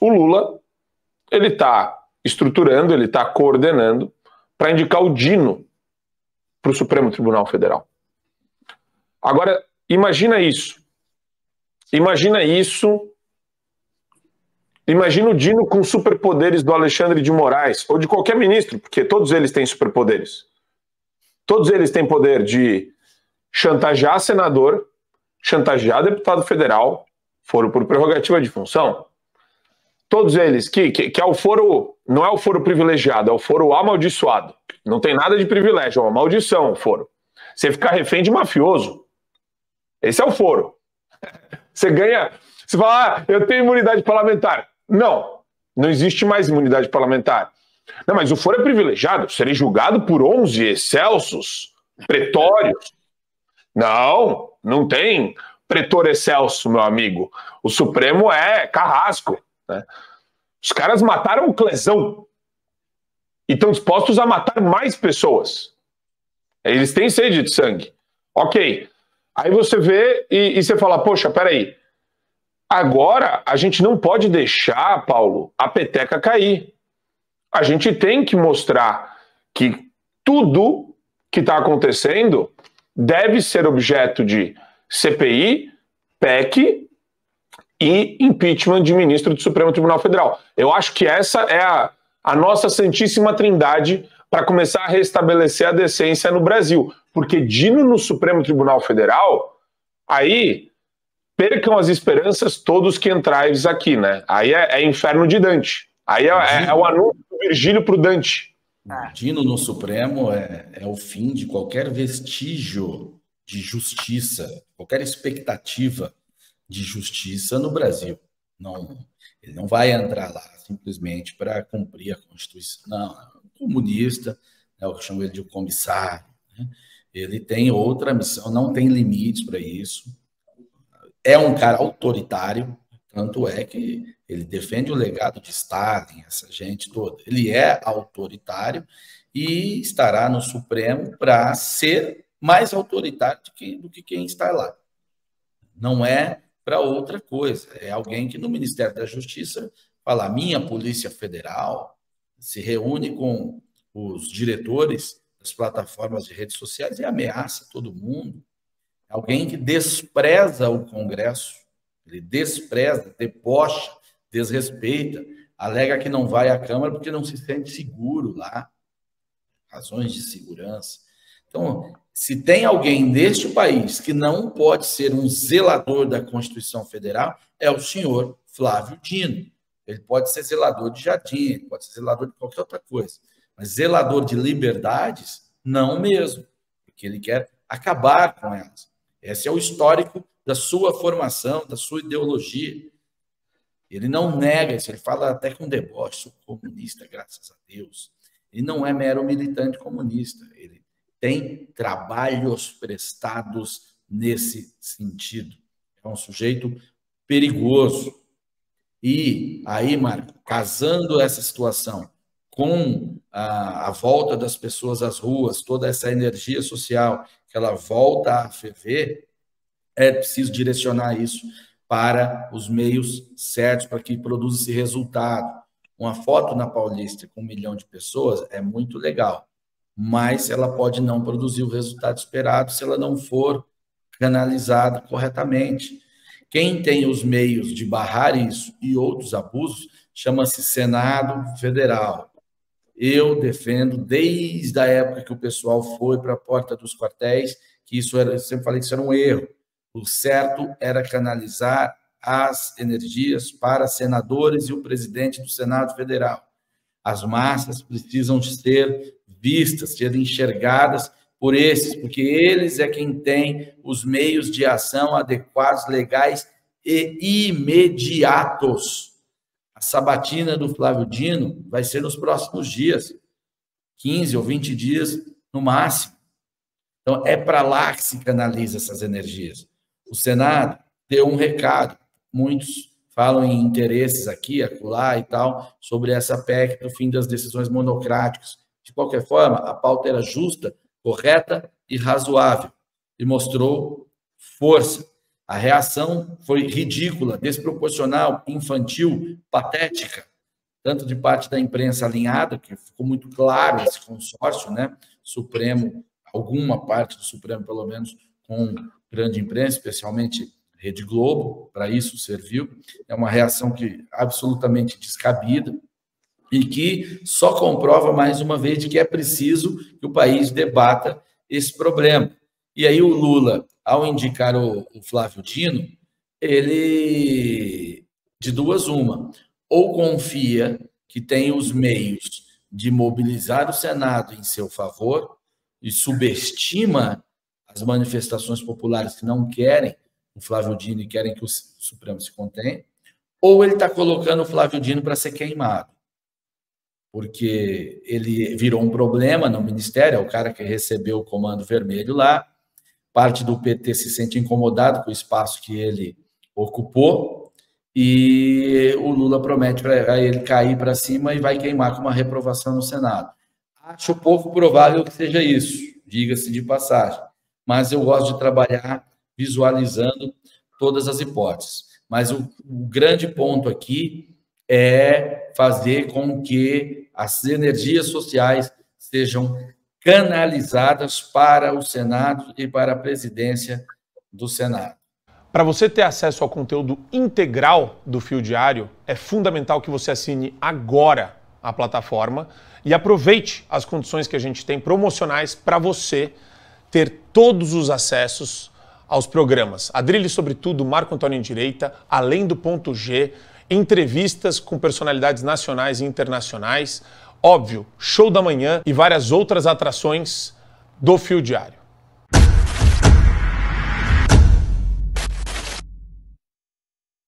O Lula, ele está estruturando, ele está coordenando para indicar o Dino para o Supremo Tribunal Federal. Agora, imagina isso. Imagina isso. Imagina o Dino com superpoderes do Alexandre de Moraes, ou de qualquer ministro, porque todos eles têm superpoderes. Todos eles têm poder de chantagear senador, chantagear deputado federal, foro por prerrogativa de função. Todos eles, que, que, que, é o foro, não é o foro privilegiado, é o foro amaldiçoado. Não tem nada de privilégio, é uma maldição o foro. Você fica refém de mafioso. Esse é o foro. Você ganha. Você fala, ah, eu tenho imunidade parlamentar. Não, não existe mais imunidade parlamentar. Não, mas o foro é privilegiado. Serei julgado por 11 excelsos pretórios. Não, não tem pretor excelso, meu amigo. O Supremo é carrasco. Né? Os caras mataram o Clesão e estão dispostos a matar mais pessoas. Eles têm sede de sangue. Ok. Aí você vê e, e você fala, poxa, peraí. Agora a gente não pode deixar, Paulo, a peteca cair. A gente tem que mostrar que tudo que está acontecendo deve ser objeto de CPI, PEC e impeachment de ministro do Supremo Tribunal Federal. Eu acho que essa é a, a nossa santíssima trindade para começar a restabelecer a decência no Brasil. Porque Dino no Supremo Tribunal Federal, aí percam as esperanças todos que entrais aqui, né? Aí é, é inferno de Dante. Aí é, é, é o anúncio do Virgílio para o Dante. Dino no Supremo é, é o fim de qualquer vestígio de justiça, qualquer expectativa de justiça no Brasil. Não, ele não vai entrar lá simplesmente para cumprir a Constituição. Não, é um comunista, né, eu chamo ele de comissário. Né? Ele tem outra missão, não tem limites para isso. É um cara autoritário, tanto é que ele defende o legado de Stalin, essa gente toda. Ele é autoritário e estará no Supremo para ser mais autoritário do que, do que quem está lá. Não é para outra coisa. É alguém que no Ministério da Justiça fala: minha Polícia Federal se reúne com os diretores das plataformas de redes sociais e ameaça todo mundo. Alguém que despreza o Congresso, ele despreza, debocha, desrespeita, alega que não vai à Câmara porque não se sente seguro lá. Razões de segurança. Então, se tem alguém neste país que não pode ser um zelador da Constituição Federal, é o senhor Flávio Dino. Ele pode ser zelador de jardim, pode ser zelador de qualquer outra coisa. Mas zelador de liberdades, não mesmo. Porque ele quer acabar com elas. Esse é o histórico da sua formação, da sua ideologia. Ele não nega isso, ele fala até com deboche, sou comunista, graças a Deus. Ele não é mero militante comunista, ele tem trabalhos prestados nesse sentido. É um sujeito perigoso. E aí, Marco, casando essa situação com a, a, volta das pessoas às ruas, toda essa energia social que ela volta a ferver, é preciso direcionar isso para os meios certos para que produza esse resultado. Uma foto na Paulista com um milhão de pessoas é muito legal, mas ela pode não produzir o resultado esperado se ela não for canalizada corretamente. Quem tem os meios de barrar isso e outros abusos chama-se Senado Federal. Eu defendo, desde a época que o pessoal foi para a porta dos quartéis, que isso era, eu sempre falei que isso era um erro. O certo era canalizar as energias para senadores e o presidente do Senado Federal. As massas precisam ser vistas, ser enxergadas por esses, porque eles é quem tem os meios de ação adequados, legais e imediatos. A sabatina do Flávio Dino vai ser nos próximos dias, 15 ou 20 dias no máximo. Então, é para lá que se canaliza essas energias. O Senado deu um recado. Muitos falam em interesses aqui, acolá e tal, sobre essa PEC do fim das decisões monocráticas. De qualquer forma, a pauta era justa, correta e razoável, e mostrou força. A reação foi ridícula, desproporcional, infantil, patética, tanto de parte da imprensa alinhada, que ficou muito claro esse consórcio, né? Supremo, alguma parte do Supremo, pelo menos, com grande imprensa, especialmente Rede Globo, para isso serviu. É uma reação que absolutamente descabida e que só comprova mais uma vez de que é preciso que o país debata esse problema. E aí o Lula, ao indicar o, o Flávio Dino, ele de duas uma, ou confia que tem os meios de mobilizar o Senado em seu favor e subestima as manifestações populares que não querem o Flávio Dino e querem que o Supremo se contenha, ou ele está colocando o Flávio Dino para ser queimado porque ele virou um problema no ministério, é o cara que recebeu o comando vermelho lá. Parte do PT se sente incomodado com o espaço que ele ocupou e o Lula promete para ele cair para cima e vai queimar com uma reprovação no Senado. Acho pouco provável que seja isso, diga-se de passagem, mas eu gosto de trabalhar visualizando todas as hipóteses. Mas o, o grande ponto aqui é fazer com que as energias sociais sejam canalizadas para o Senado e para a presidência do Senado. Para você ter acesso ao conteúdo integral do Fio Diário, é fundamental que você assine agora a plataforma e aproveite as condições que a gente tem promocionais para você ter todos os acessos aos programas. Adrilhe sobre tudo, Marco Antônio em Direita, além do ponto G, entrevistas com personalidades nacionais e internacionais, óbvio, show da manhã e várias outras atrações do Fio Diário.